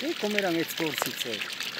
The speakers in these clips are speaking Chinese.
Դե կոմերան էքսպորտից է։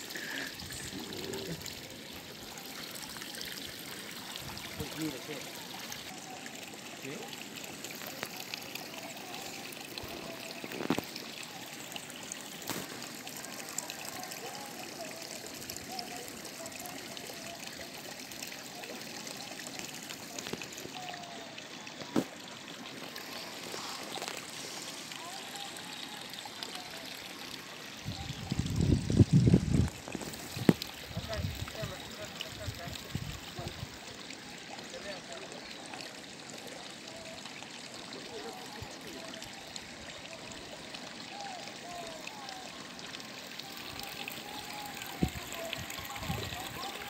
对对。对。